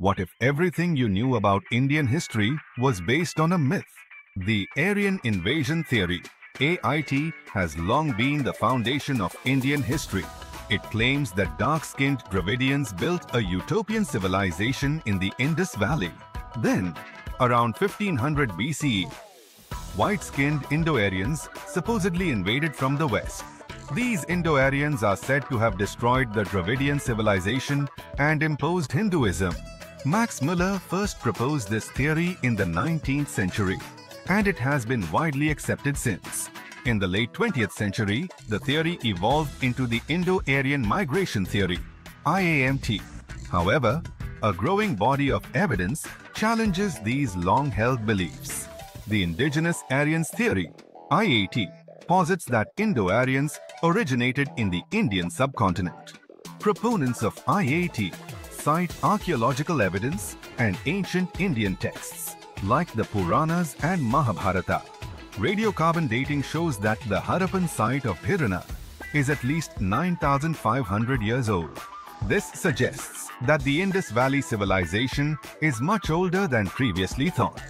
What if everything you knew about Indian history was based on a myth? The Aryan Invasion Theory, AIT, has long been the foundation of Indian history. It claims that dark-skinned Dravidians built a utopian civilization in the Indus Valley. Then, around 1500 BCE, white-skinned Indo-Aryans supposedly invaded from the west. These Indo-Aryans are said to have destroyed the Dravidian civilization and imposed Hinduism. Max Muller first proposed this theory in the 19th century, and it has been widely accepted since. In the late 20th century, the theory evolved into the Indo-Aryan Migration Theory, IAMT. However, a growing body of evidence challenges these long-held beliefs. The Indigenous Aryans Theory, IAT, posits that Indo-Aryans originated in the Indian subcontinent. Proponents of IAT cite archaeological evidence and ancient Indian texts like the Puranas and Mahabharata. Radiocarbon dating shows that the Harappan site of Bhirana is at least 9,500 years old. This suggests that the Indus Valley civilization is much older than previously thought.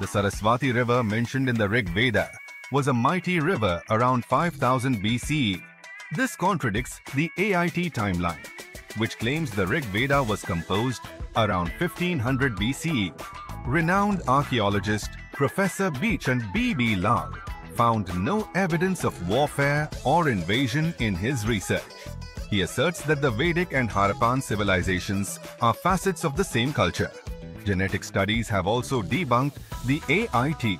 The Saraswati River mentioned in the Rig Veda was a mighty river around 5000 BCE. This contradicts the AIT timeline which claims the Rig Veda was composed around 1500 BCE. Renowned archaeologist Professor Beach and B.B. Lal found no evidence of warfare or invasion in his research. He asserts that the Vedic and Harappan civilizations are facets of the same culture. Genetic studies have also debunked the AIT,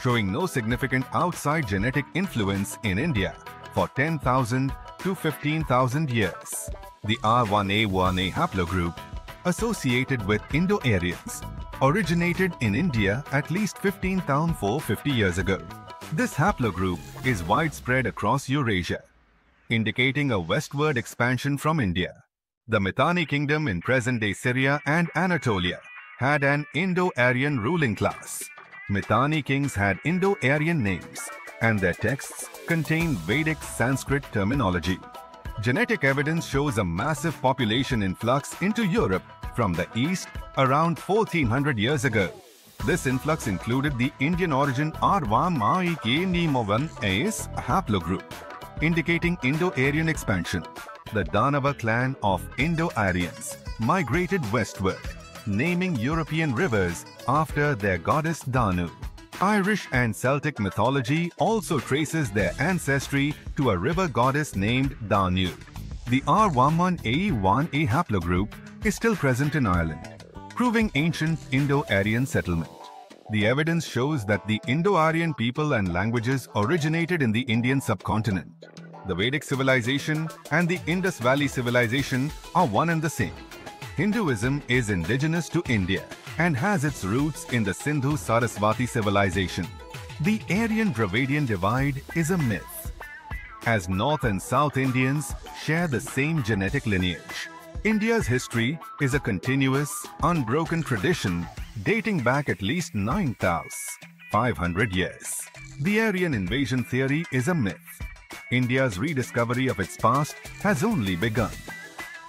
showing no significant outside genetic influence in India for 10,000 to 15,000 years the R1A1A haplogroup, associated with Indo-Aryans, originated in India at least 15,450 years ago. This haplogroup is widespread across Eurasia, indicating a westward expansion from India. The Mitanni kingdom in present-day Syria and Anatolia had an Indo-Aryan ruling class. Mitanni kings had Indo-Aryan names, and their texts contain Vedic Sanskrit terminology. Genetic evidence shows a massive population influx into Europe from the east around 1400 years ago. This influx included the Indian origin Arva-Mai-K-Nimovan-As haplogroup, indicating Indo-Aryan expansion. The Danava clan of Indo-Aryans migrated westward, naming European rivers after their goddess Danu. Irish and Celtic mythology also traces their ancestry to a river goddess named Danu. The R11A1A haplogroup is still present in Ireland, proving ancient Indo-Aryan settlement. The evidence shows that the Indo-Aryan people and languages originated in the Indian subcontinent. The Vedic civilization and the Indus Valley civilization are one and the same. Hinduism is indigenous to India and has its roots in the Sindhu-Saraswati civilization. The Aryan-Dravidian divide is a myth, as North and South Indians share the same genetic lineage. India's history is a continuous, unbroken tradition dating back at least 9,500 years. The Aryan invasion theory is a myth. India's rediscovery of its past has only begun.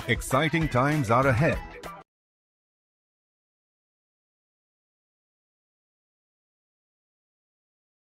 Exciting times are ahead